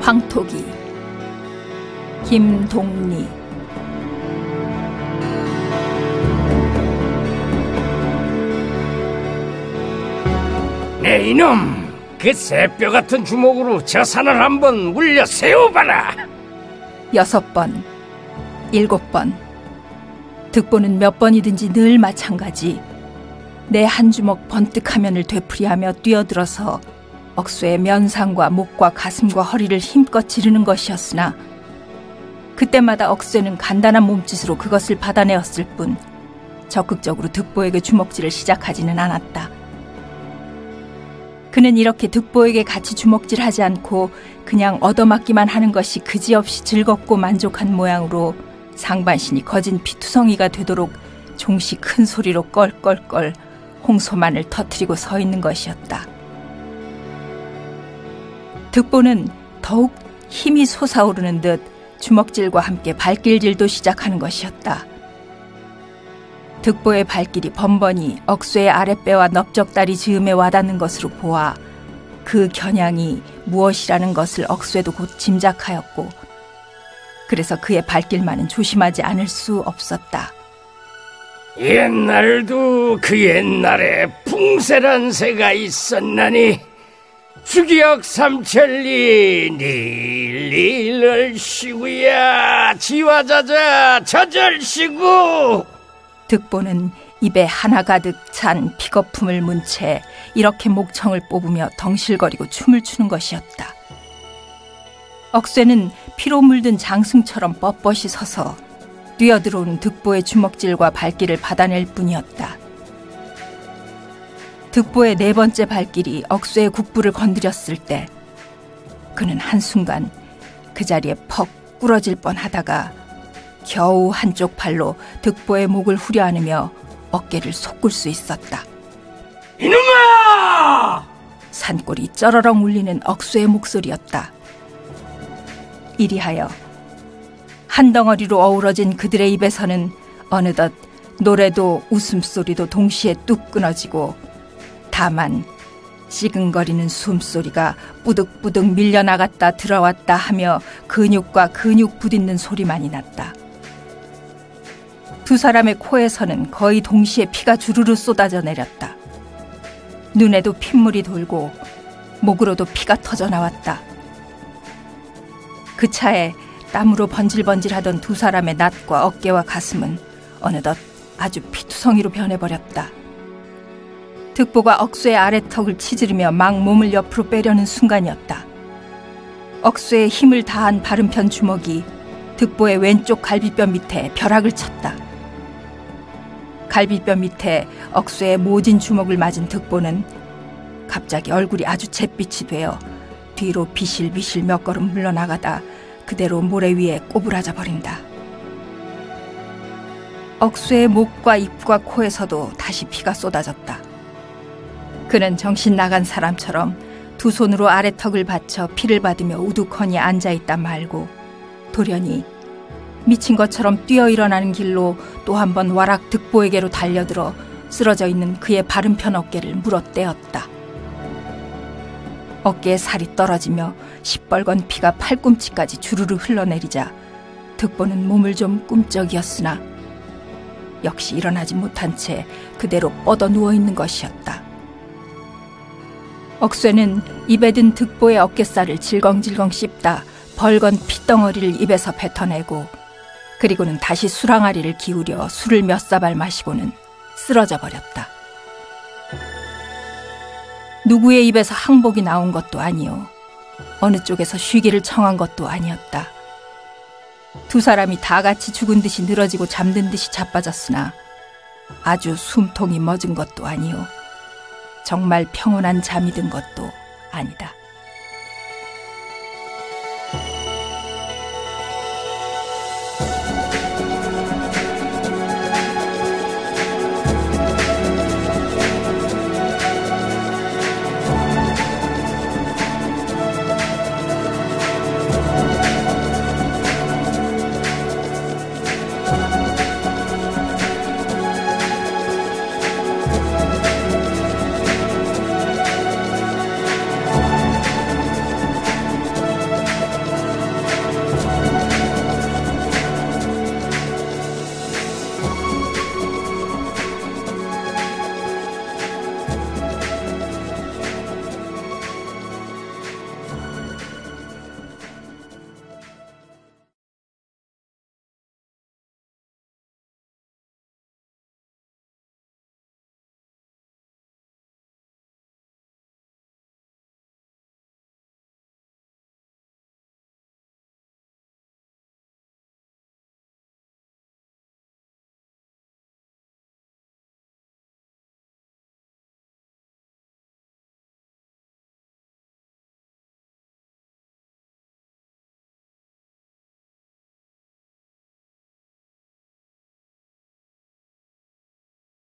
황토기 김동리. 네 이놈 그 새뼈 같은 주먹으로 저 산을 한번 울려 세워봐라. 여섯 번 일곱 번. 득보는 몇 번이든지 늘 마찬가지. 내 한 주먹 번뜩하면을 되풀이하며 뛰어들어서 억수의 면상과 목과 가슴과 허리를 힘껏 지르는 것이었으나 그때마다 억수는 간단한 몸짓으로 그것을 받아내었을 뿐 적극적으로 득보에게 주먹질을 시작하지는 않았다. 그는 이렇게 득보에게 같이 주먹질하지 않고 그냥 얻어맞기만 하는 것이 그지없이 즐겁고 만족한 모양으로 상반신이 거진 피투성이가 되도록 종시 큰 소리로 껄껄껄 홍소만을 터트리고 서 있는 것이었다. 득보는 더욱 힘이 솟아오르는 듯 주먹질과 함께 발길질도 시작하는 것이었다. 득보의 발길이 번번이 억수의 아랫배와 넓적다리 즈음에 와닿는 것으로 보아 그 겨냥이 무엇이라는 것을 억수에도 곧 짐작하였고 그래서 그의 발길만은 조심하지 않을 수 없었다. 옛날도 그 옛날에 풍세란 새가 있었나니 주기역 삼천리 닐릴 시구야 지화자자 저절시구 득보는 입에 하나 가득 찬 픽업품을 문 채 이렇게 목청을 뽑으며 덩실거리고 춤을 추는 것이었다. 억쇠는 피로 물든 장승처럼 뻣뻣이 서서 뛰어들어온 득보의 주먹질과 발길을 받아낼 뿐이었다. 득보의 네 번째 발길이 억쇠의 국부를 건드렸을 때 그는 한순간 그 자리에 퍽 부러질 뻔하다가 겨우 한쪽 팔로 득보의 목을 후려 안으며 어깨를 솟굴 수 있었다. 이놈아! 산골이 쩌러렁 울리는 억수의 목소리였다. 이리하여 한 덩어리로 어우러진 그들의 입에서는 어느덧 노래도 웃음소리도 동시에 뚝 끊어지고 다만 찌근거리는 숨소리가 뿌득뿌득 밀려나갔다 들어왔다 하며 근육과 근육 부딪는 소리만이 났다. 두 사람의 코에서는 거의 동시에 피가 주르르 쏟아져 내렸다. 눈에도 핏물이 돌고 목으로도 피가 터져 나왔다. 그 차에 땀으로 번질번질하던 두 사람의 낫과 어깨와 가슴은 어느덧 아주 피투성이로 변해버렸다. 득보가 억수의 아래턱을 치지르며 막 몸을 옆으로 빼려는 순간이었다. 억수의 힘을 다한 바른편 주먹이 득보의 왼쪽 갈비뼈 밑에 벼락을 쳤다. 갈비뼈 밑에 억수의 모진 주먹을 맞은 득보는 갑자기 얼굴이 아주 잿빛이 되어 뒤로 비실비실 몇 걸음 물러나가다 그대로 모래 위에 꼬부라져 버린다. 억수의 목과 입과 코에서도 다시 피가 쏟아졌다. 그는 정신 나간 사람처럼 두 손으로 아래 턱을 받쳐 피를 받으며 우두커니 앉아 있다 말고 돌연히 미친 것처럼 뛰어 일어나는 길로 또 한 번 와락 득보에게로 달려들어 쓰러져 있는 그의 바른편 어깨를 물어떼었다. 어깨에 살이 떨어지며 시뻘건 피가 팔꿈치까지 주르르 흘러내리자 득보는 몸을 좀 꿈쩍이었으나 역시 일어나지 못한 채 그대로 뻗어 누워 있는 것이었다. 억쇠는 입에 든 득보의 어깨살을 질겅질겅 씹다 벌건 핏덩어리를 입에서 뱉어내고 그리고는 다시 수랑아리를 기울여 술을 몇 사발 마시고는 쓰러져 버렸다. 누구의 입에서 항복이 나온 것도 아니요. 어느 쪽에서 쉬기를 청한 것도 아니었다. 두 사람이 다 같이 죽은 듯이 늘어지고 잠든 듯이 자빠졌으나 아주 숨통이 멎은 것도 아니요. 정말 평온한 잠이 든 것도 아니다.